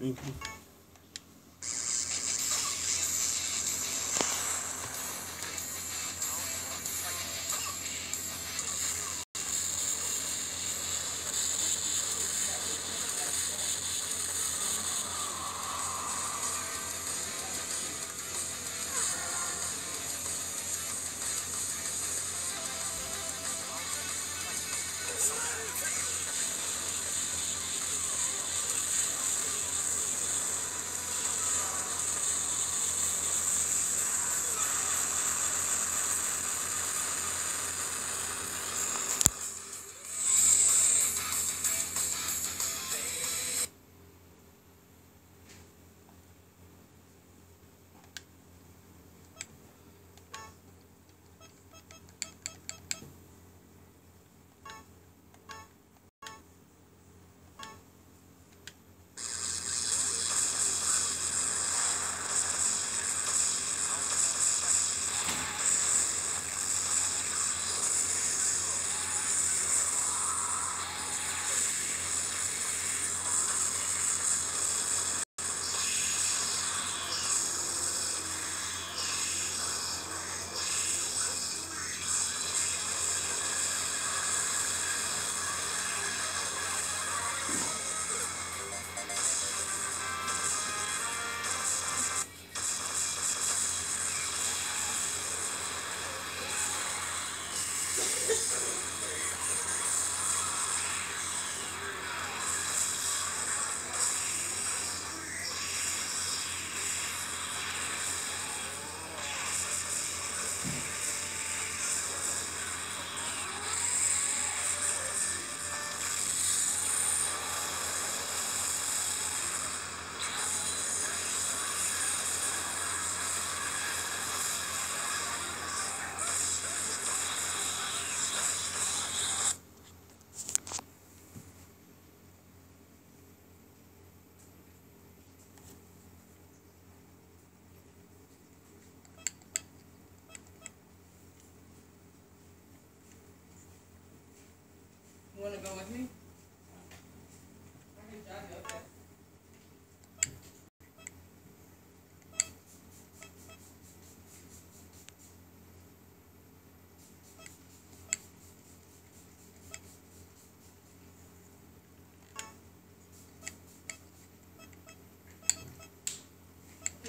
Thank mm-hmm. you.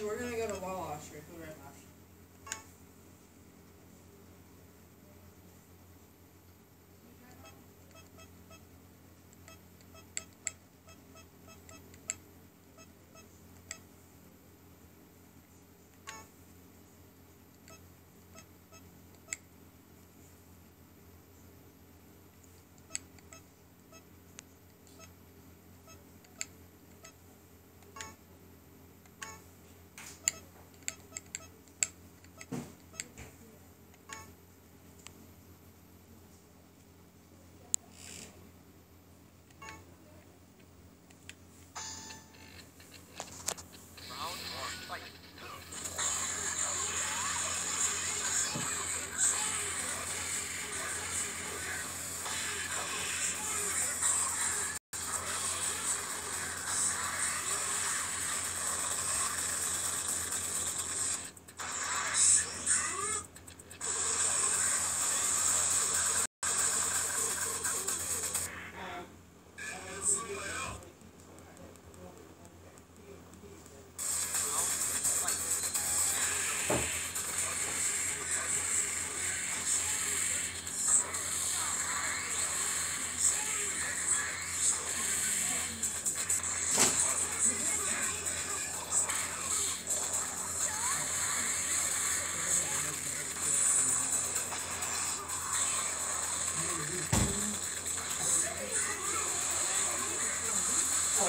Dude, we're gonna go to Wawa straight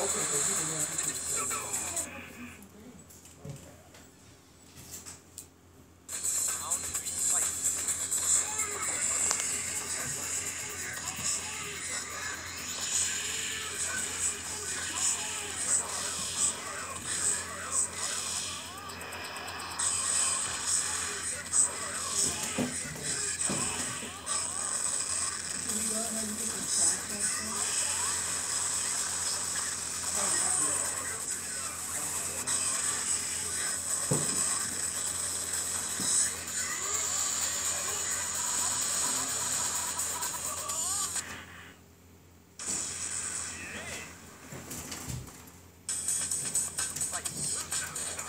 どうぞ。